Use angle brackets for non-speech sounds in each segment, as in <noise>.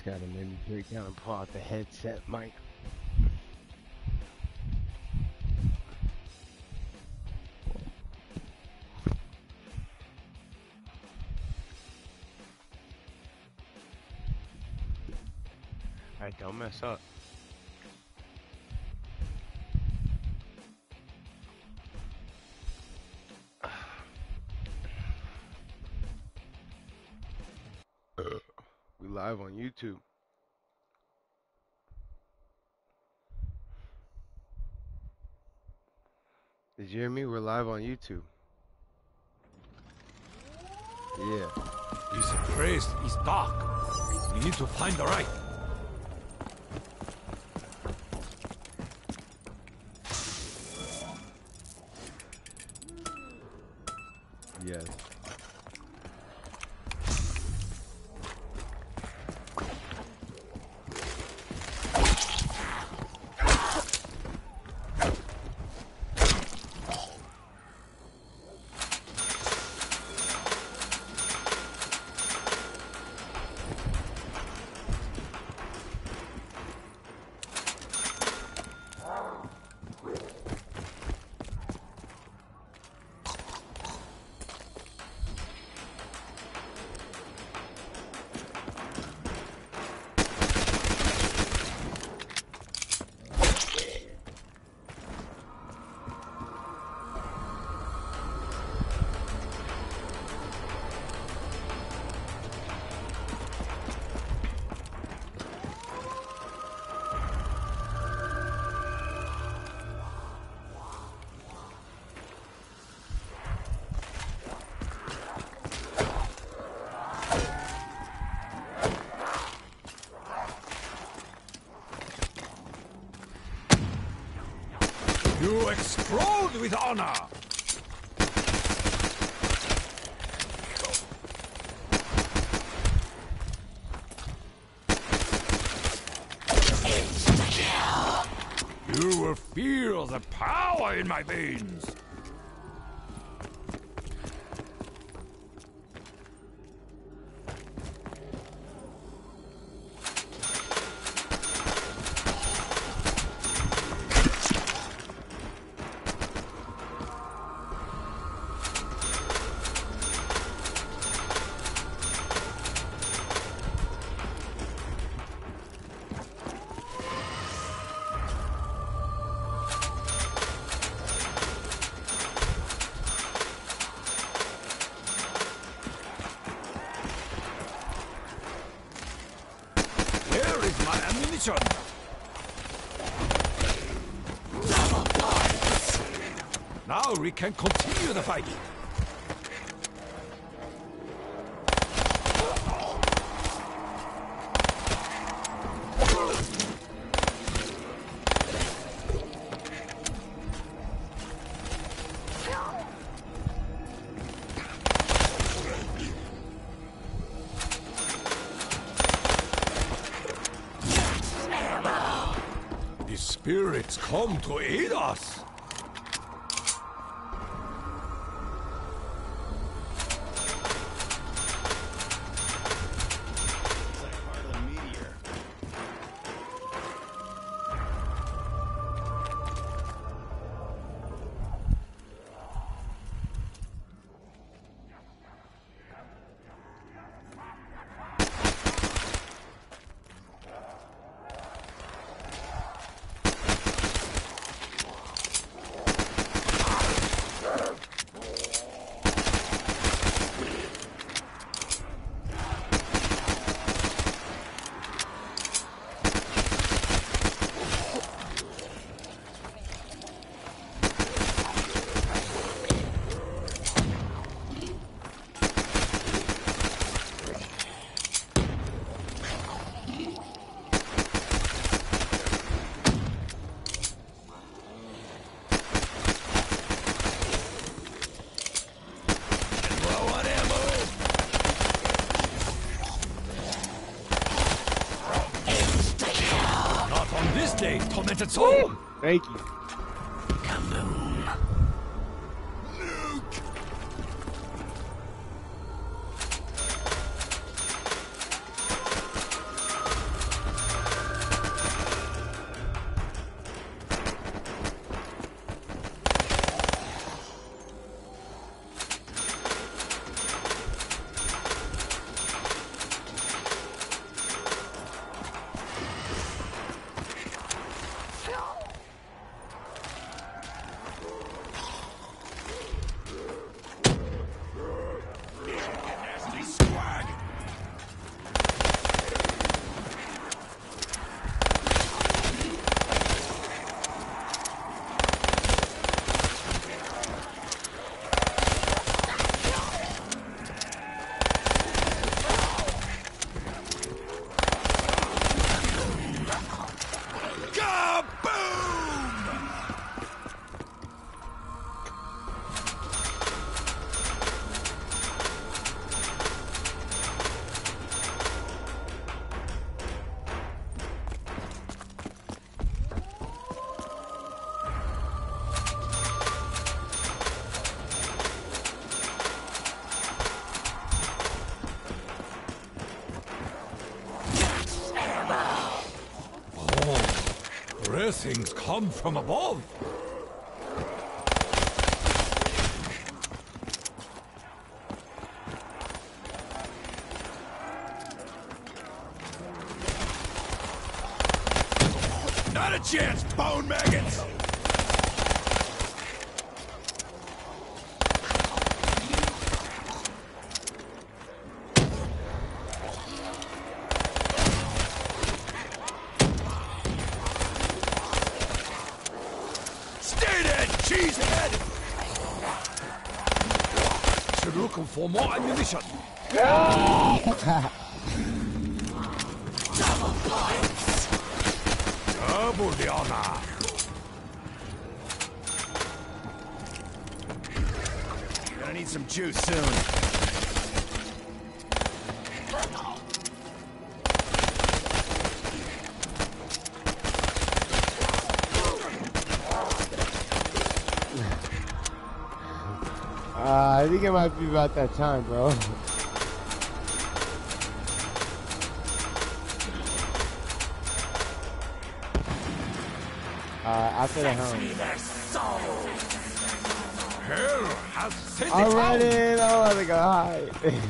gotta maybe break down and pull out the headset mic. Alright, don't mess up. Live on YouTube. Did you hear me? We're live on YouTube. Yeah. This place is dark. We need to find the right. Explode with honor. You will feel the power in my veins. My ammunition? Now we can continue the fight. Come ¿eh? to 这错 things come from above. Not a chance, bone maggots! Stay dead, cheesehead! Should looking for more ammunition. Double the honor. Gonna need some juice soon. Uh, I think it might be about that time, bro. Uh, after the helm. Hell has sent I'm running! I want to go hide. <laughs>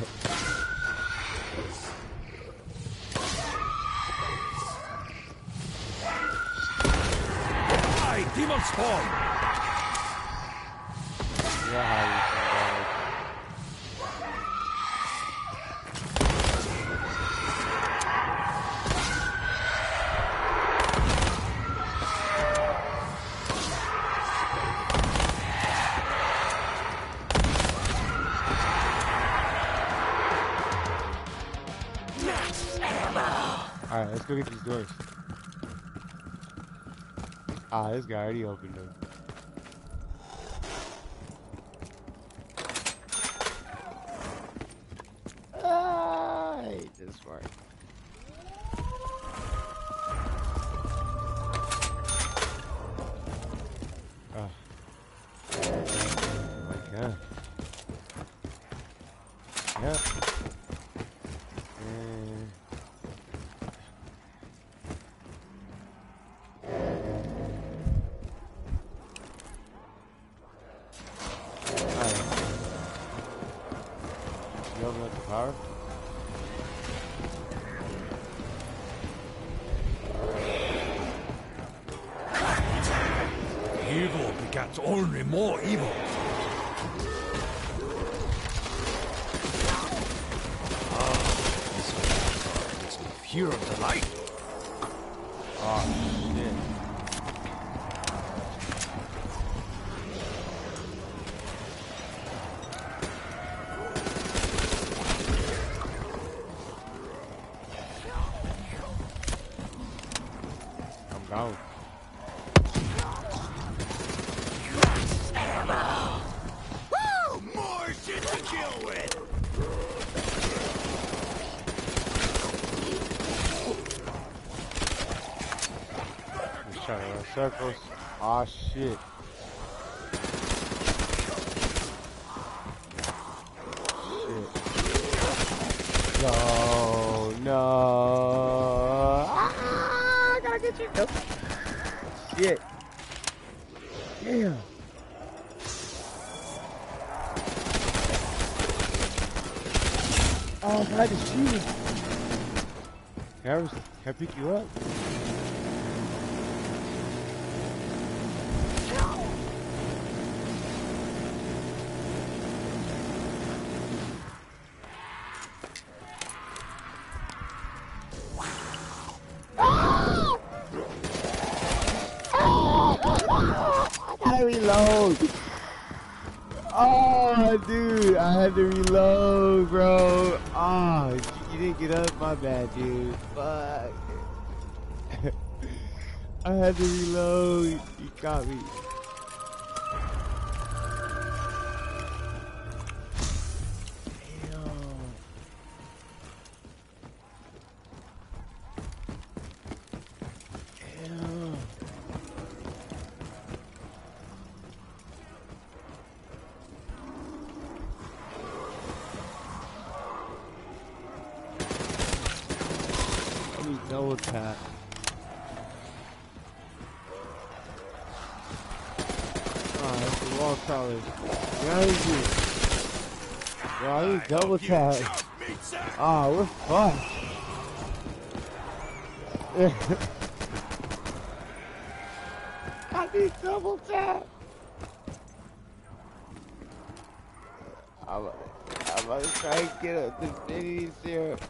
doors. Ah, this guy already opened them. More evil. Ah, this one makes me pure delight. Oh, shit. I'm gone. Woo! More shit to kill with! Just trying to run circles. Oh shit. Shit. No, no. Ah, gotta get you. Nope. Shit. Damn. Oh, I just cheated. Can I, can I pick you up? Reload. Oh, dude, I had to reload, bro. Oh, you didn't get up, my bad, dude. Fuck. <laughs> I had to reload. You got me. Tap. Ah, we're fucked. <laughs> I need double tap. I'm, I'm to try and get a Divinity Syrup.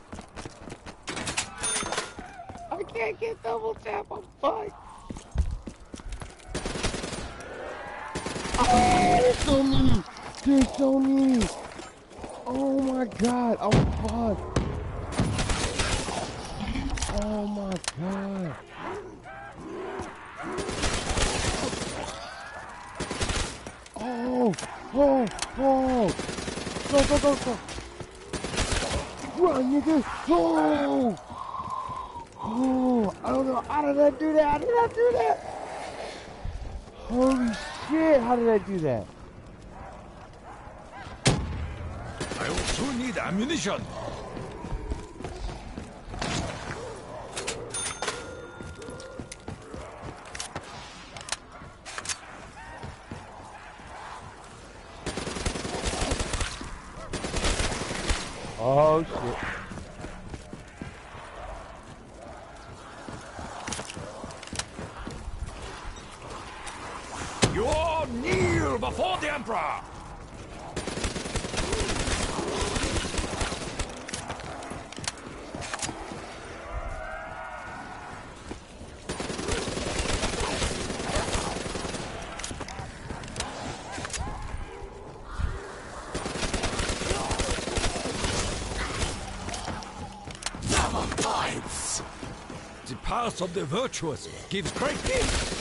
I can't get double tap, I'm fucked. Oh, there's so many. There's so many. Oh my god, I'm fucked. Oh my god. Oh, oh, oh. Go, go, go, go. Run, nigga. Oh. Oh, I don't know. How did I do that? How did I do that? Holy shit, how did I do that? Also need ammunition. Oh shit. You all kneel before the Emperor! The path of the virtuous gives great gifts.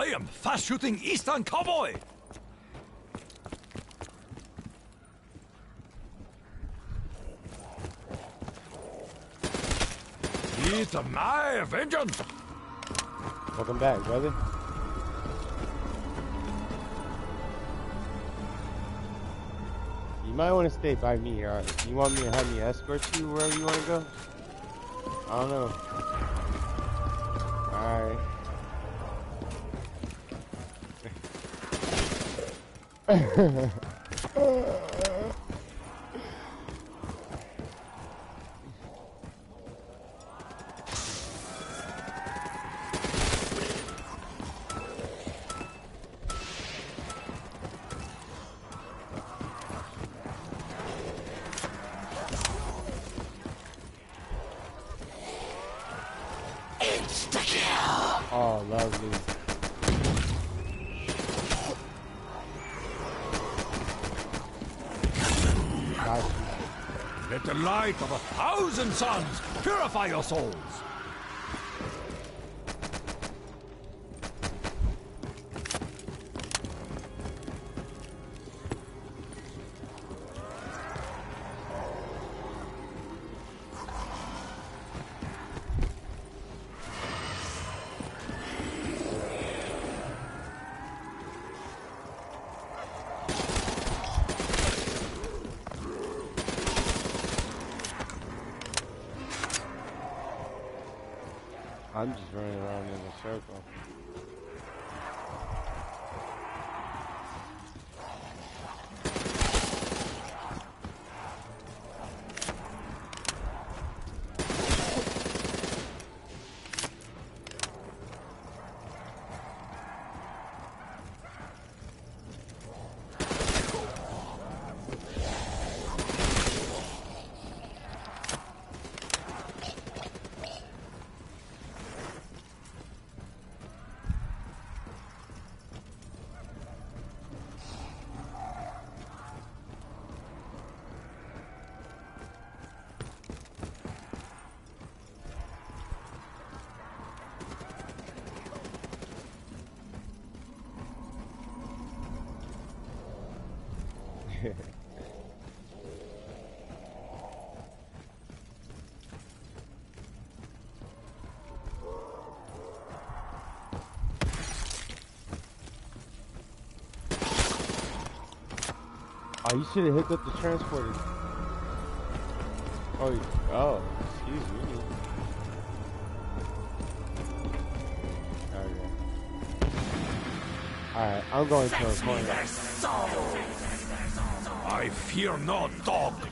I am fast shooting Eastern Cowboy! It's my vengeance! Welcome back, brother. You might want to stay by me, or you want me to have me escort you wherever you want to go? I don't know. Alright. Oh, lovely. Let the light of a thousand suns purify your souls! Oh, you should have hooked up the transporter. Oh, oh, excuse me. Alright, I'm going to a corner. I fear no dog.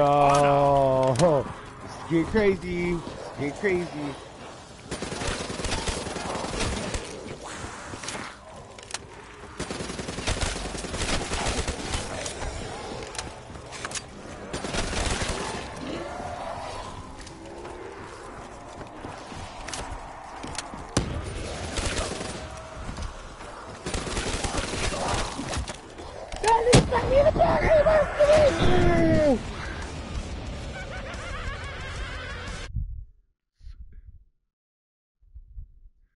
Yo! Getting crazy. get crazy.